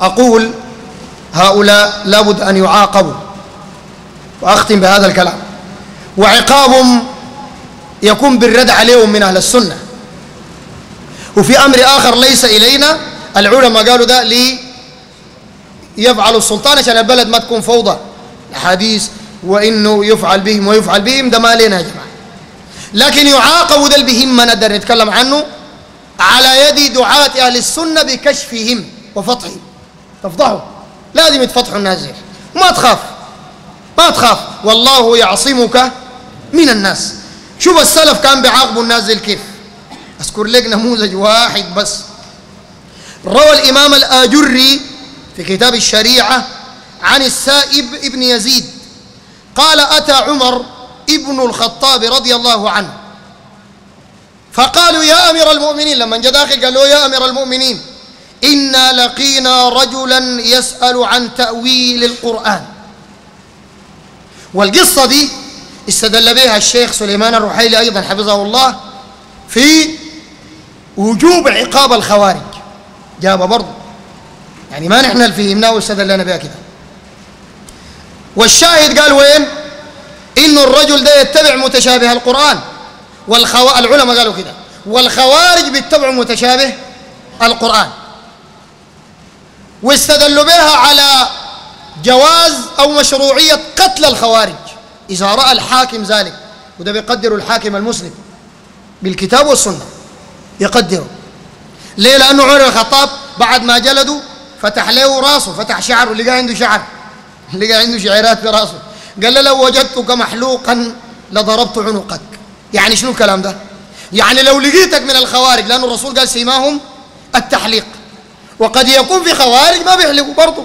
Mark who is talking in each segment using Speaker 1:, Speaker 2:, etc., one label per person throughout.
Speaker 1: أقول هؤلاء لابد أن يعاقبوا وأختم بهذا الكلام. وعقابهم يكون بالرد عليهم من أهل السنة. وفي أمر آخر ليس إلينا العلماء قالوا ده لي يفعل السلطان عشان البلد ما تكون فوضى. الحديث وإنه يفعل بهم ويفعل بهم ده ما لنا يا جماعة. لكن يعاقب ذا بهم ما نقدر نتكلم عنه على يد دعاة أهل السنة بكشفهم وفضحهم. تفضحوا لازم يتفضحوا الناس ما تخاف. ما تخاف. والله يعصمك من الناس. شوف السلف كان بيعاقبوا الناس كيف. أذكر لك نموذج واحد بس. روى الإمام الآجري في كتاب الشريعة عن السائب ابن يزيد. قال أتى عمر ابن الخطاب رضي الله عنه. فقالوا يا أمير المؤمنين لما جاء داخل قال له يا أمير المؤمنين إنا لقينا رجلا يسأل عن تأويل القرآن. والقصة دي استدل بها الشيخ سليمان الرحيلي أيضا حفظه الله في وجوب عقاب الخوارج. جاب برضه. يعني ما نحن اللي فهمناه واستدلنا بها كده. والشاهد قال وين؟ إنه الرجل ده يتبع متشابه القرآن. والخوا... العلماء قالوا كده. والخوارج بيتبعوا متشابه القرآن. واستدلوا بها على جواز أو مشروعية قتل الخوارج. إذا رأى الحاكم ذلك وده بيقدر الحاكم المسلم بالكتاب والسنة يقدره. ليه؟ لأنه عمر الخطاب بعد ما جلدوا فتح له راسه فتح شعره لقى عنده شعر لقى عنده شعيرات في راسه. قال له لو وجدتك محلوقا لضربت عنقك. يعني شنو الكلام ده؟ يعني لو لقيتك من الخوارج لأن الرسول قال سيماهم التحليق. وقد يكون في خوارج ما بيحلقوا برضه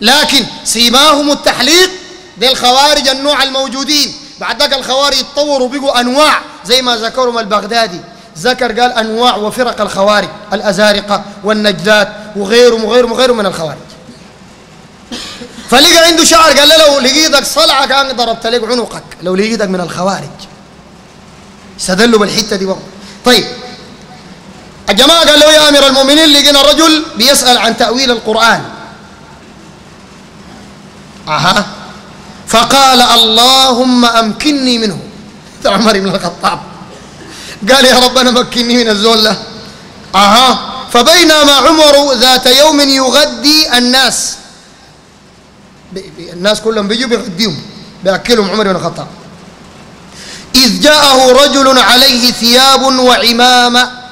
Speaker 1: لكن سيماهم التحليق دي الخوارج النوع الموجودين. بعد ذاك الخوارج يتطوروا بقوا أنواع زي ما ذكرهم البغدادي. ذكر قال أنواع وفرق الخوارج الأزارقة والنجدات وغيرهم وغيرهم وغيرهم من الخوارج. فلقى عنده شعر قال له لو لقيتك صلعة كان ضربت لك عنقك لو لقيتك من الخوارج. استدلوا بالحتة دي برضه طيب الجماعة قال له يا أمير المؤمنين لقينا رجل بيسأل عن تأويل القرآن. أها. فقال اللهم أمكنني منه. عمر بن الخطاب. قال يا رب أنا مكني من الزول ده. أها. فبينما عمر ذات يوم يغدي الناس. الناس كلهم بيجوا بيغديهم. بيأكلهم عمر بن الخطاب. إذ جاءه رجل عليه ثياب وعمامة.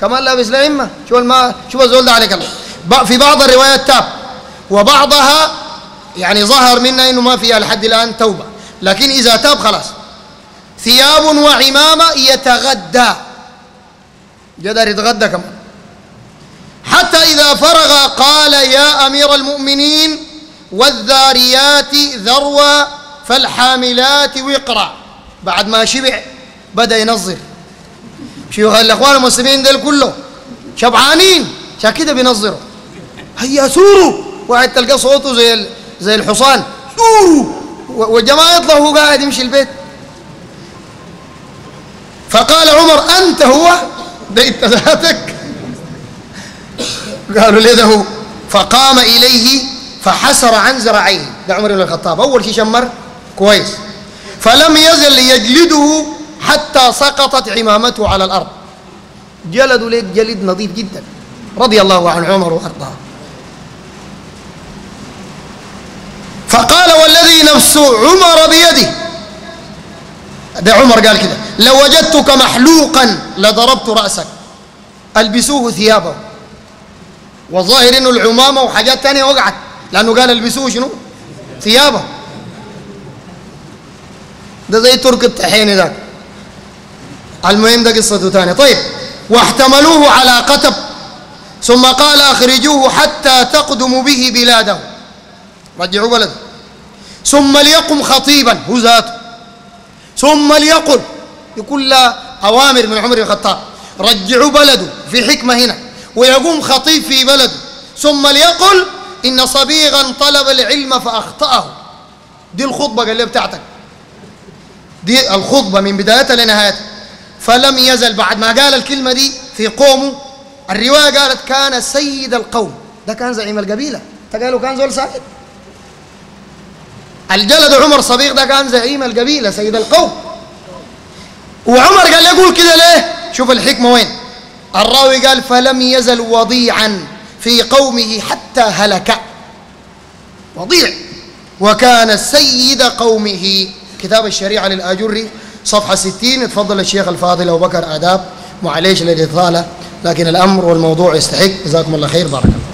Speaker 1: كمان لابس لعمة شو الما شو الزول ده عليك الله. في بعض الروايات تاب. وبعضها يعني ظهر منا إنه ما فيها لحد الآن توبة. لكن إذا تاب خلاص. ثياب وعمامة يتغدى. قدر يتغدى كمان. حتى إذا فرغ قال يا أمير المؤمنين والذاريات ذروة فالحاملات وقرا. بعد ما شبع بدأ ينظر. شيوخ الإخوان المسلمين دول كله. شبعانين. عشان كده بينظروا. هيا سوروا. واحد تلقى صوته زي زي الحصان. سوروا. والجماعة يطلع وهو قاعد يمشي البيت. فقال عمر أنت هو؟ ده انت ذاتك. قالوا ليه ده هو؟ فقام إليه فحسر عن ذراعيه ده عمر بن الخطاب. أول شيء شمر. كويس. فلم يزل يجلده حتى سقطت عمامته على الأرض. جلدوا ليك جلد نظيف جدا. رضي الله عن عمر وأرضاه. فقال والذي نفس عمر بيده ده عمر قال كده. لو وجدتك محلوقا لضربت رأسك. ألبسوه ثيابه. والظاهر إنه العمامة وحاجات تانية وقعت. لأنه قال ألبسوه شنو؟ ثيابه. ده زي ترك الطحين ذاك. المهم ده قصته ثانية. طيب واحتملوه على قتب. ثم قال أخرجوه حتى تقدم به بلاده. رجعوا بلده. ثم ليقم خطيبا هو ذاته. ثم ليقل له أوامر من عمر الخطاب. رجعوا بلده في حكمة هنا. ويقوم خطيب في بلده. ثم ليقل إن صبيغا طلب العلم فأخطأه. دي الخطبة قال لي بتاعتك. دي الخطبة من بدايتها لنهايتها. فلم يزل بعد ما قال الكلمة دي في قومه. الرواية قالت كان سيد القوم. ده كان زعيم القبيلة. تقالوا كان زول ساكت الجلد عمر صديق ده كان زعيم القبيلة سيد القوم. وعمر قال يقول كده ليه؟ شوف الحكمة وين. الراوي قال فلم يزل وضيعا في قومه حتى هلك. وضيع. وكان سيد قومه. كتاب الشريعة للآجري. صفحة 60 تفضل الشيخ الفاضل أبو بكر آداب معليش للإطالة لكن الأمر والموضوع يستحق. جزاكم الله خير بارك الله